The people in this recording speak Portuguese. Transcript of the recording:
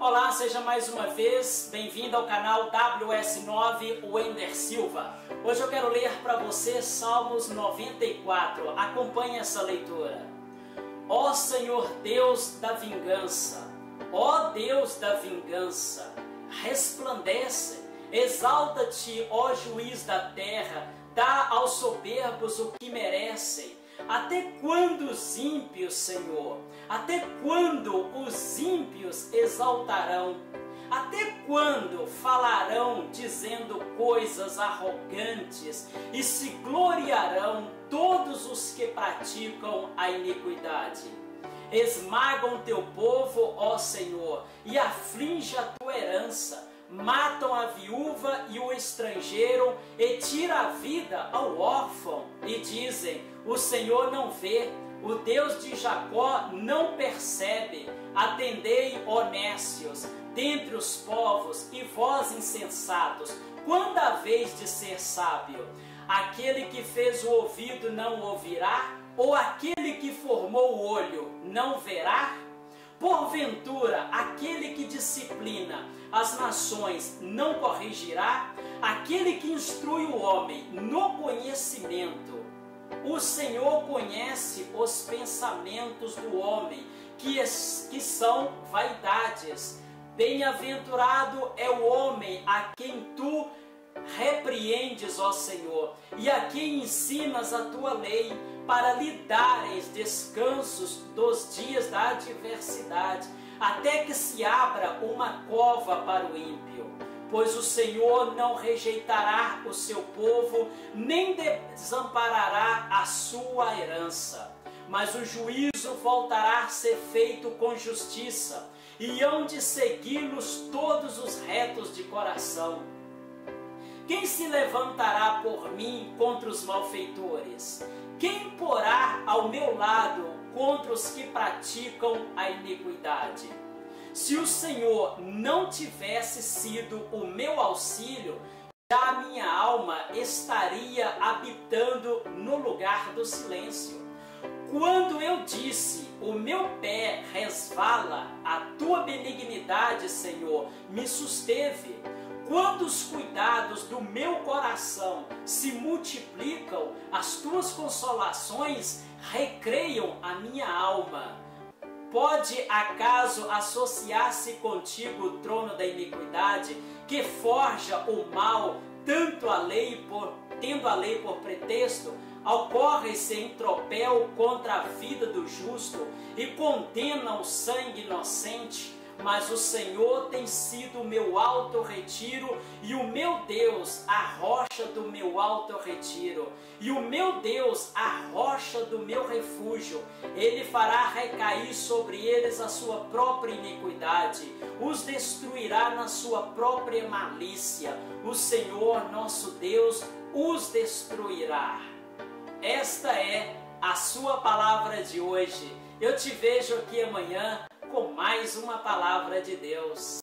Olá, seja mais uma vez bem-vindo ao canal WS9 Wender Silva. Hoje eu quero ler para você Salmos 94. Acompanhe essa leitura. Ó Senhor Deus da vingança, ó Deus da vingança, resplandece, exalta-te, ó juiz da terra, dá aos soberbos o que merecem até quando os ímpios, Senhor? Até quando os ímpios exaltarão? Até quando falarão dizendo coisas arrogantes e se gloriarão todos os que praticam a iniquidade? Esmagam teu povo, ó Senhor, e aflige a tua herança matam a viúva e o estrangeiro e tira a vida ao órfão e dizem: O Senhor não vê, o Deus de Jacó não percebe. Atendei, honestos, dentre os povos, e vós insensatos, quando a vez de ser sábio? Aquele que fez o ouvido não ouvirá? Ou aquele que formou o olho não verá? Porventura, aquele que disciplina as nações não corrigirá? Aquele que instrui o homem no conhecimento. O Senhor conhece os pensamentos do homem, que, que são vaidades. Bem-aventurado é o homem a quem tu repreendes, ó Senhor, e a quem ensinas a tua lei, para lhe dares descansos dos dias da adversidade, até que se abra uma cova para o ímpio. Pois o Senhor não rejeitará o seu povo, nem desamparará a sua herança. Mas o juízo voltará a ser feito com justiça, e hão de segui-los todos os retos de coração quem se levantará por mim contra os malfeitores? Quem porá ao meu lado contra os que praticam a iniquidade? Se o Senhor não tivesse sido o meu auxílio, já a minha alma estaria habitando no lugar do silêncio. Quando eu disse, o meu pé resvala, a tua benignidade, Senhor, me susteve quando os cuidados do meu coração se multiplicam, as tuas consolações recreiam a minha alma. Pode acaso associar-se contigo o trono da iniquidade, que forja o mal, tanto a lei por, tendo a lei por pretexto, ocorre-se em tropel contra a vida do justo e condena o sangue inocente? Mas o Senhor tem sido o meu alto retiro e o meu Deus, a rocha do meu alto retiro, e o meu Deus, a rocha do meu refúgio. Ele fará recair sobre eles a sua própria iniquidade, os destruirá na sua própria malícia. O Senhor, nosso Deus, os destruirá. Esta é a sua palavra de hoje. Eu te vejo aqui amanhã com mais uma palavra de Deus.